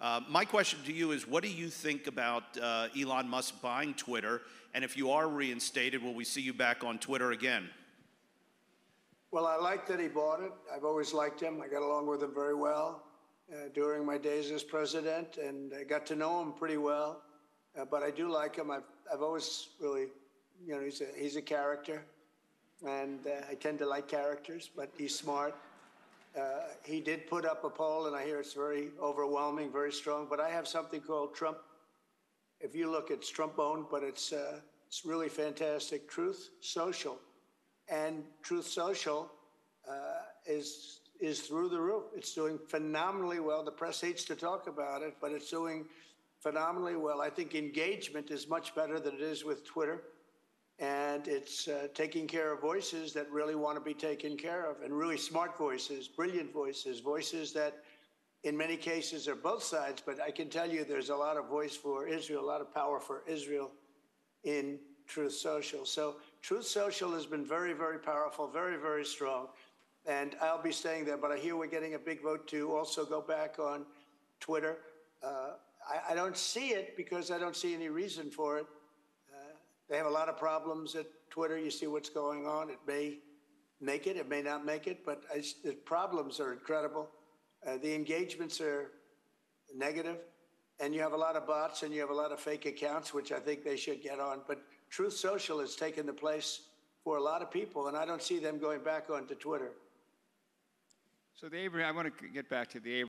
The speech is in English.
Uh, my question to you is what do you think about uh, Elon Musk buying Twitter? And if you are reinstated, will we see you back on Twitter again? Well, I like that he bought it. I've always liked him. I got along with him very well uh, during my days as president, and I got to know him pretty well. Uh, but I do like him. I've, I've always really, you know, he's a, he's a character, and uh, I tend to like characters, but he's smart. Uh, he did put up a poll, and I hear it's very overwhelming, very strong. But I have something called Trump. If you look, it's Trump owned, but it's, uh, it's really fantastic. Truth Social and Truth Social uh, is is through the roof. It's doing phenomenally well. The press hates to talk about it, but it's doing phenomenally well. I think engagement is much better than it is with Twitter, and it's uh, taking care of voices that really want to be taken care of, and really smart voices, brilliant voices, voices that. In many cases, are both sides, but I can tell you there's a lot of voice for Israel, a lot of power for Israel in Truth Social. So Truth Social has been very, very powerful, very, very strong. And I'll be staying there. But I hear we're getting a big vote to also go back on Twitter. Uh, I, I, don't see it because I don't see any reason for it. They have a lot of problems at Twitter. You see what's going on. It may make it, it may not make it, but I, the problems are incredible. Uh, the engagements are negative, and you have a lot of bots and you have a lot of fake accounts, which I think they should get on. But Truth Social has taken the place for a lot of people, and I don't see them going back onto Twitter. So the I want to get back to the Abraham.